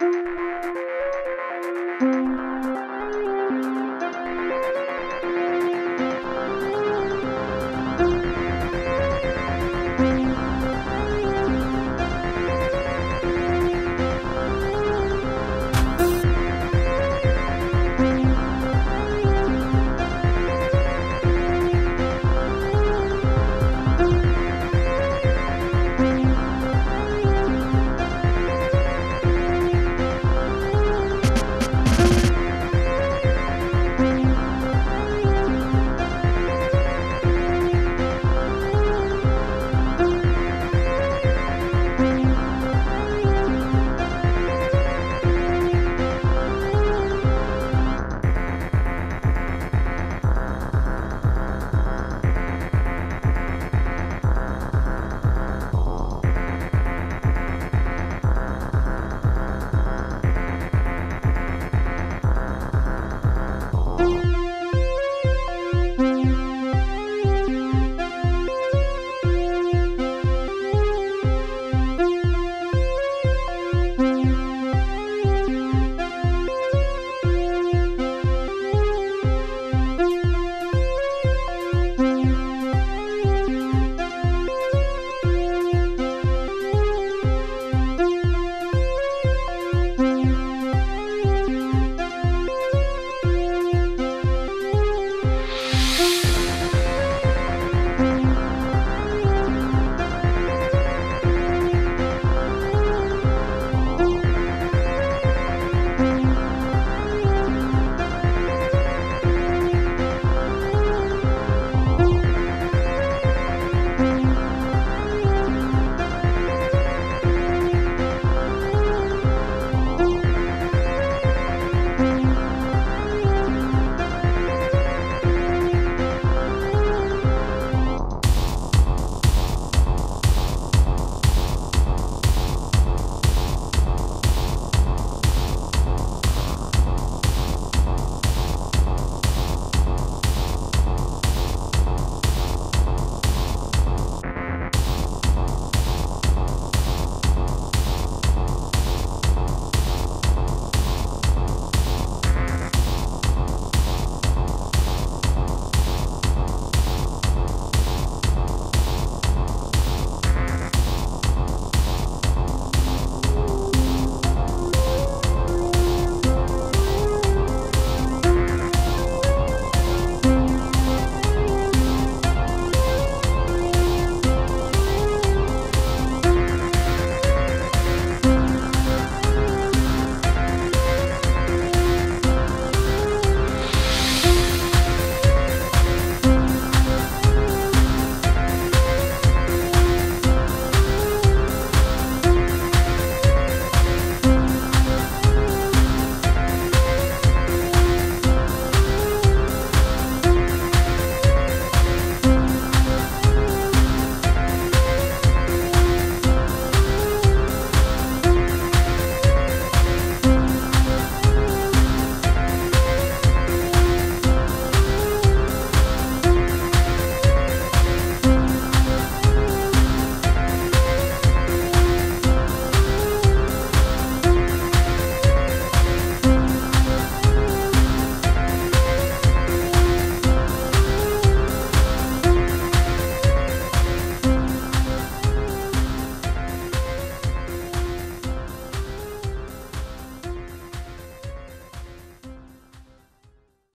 Música